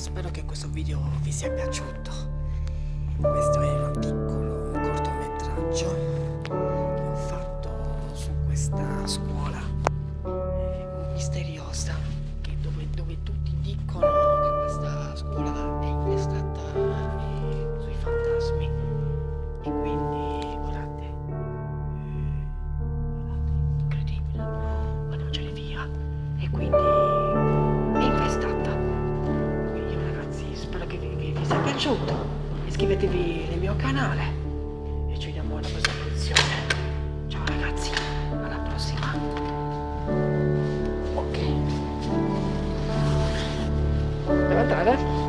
spero che questo video vi sia piaciuto. Questo è un piccolo cortometraggio che ho fatto su questa scuola eh, misteriosa dove, dove tutti dicono che questa scuola è eh, sui fantasmi e quindi guardate, eh, guardate, incredibile, andiamocene via e quindi piaciuto. Iscrivetevi nel mio canale e ci vediamo alla prossima lezione. Ciao ragazzi, alla prossima. Ok. Devo entrare?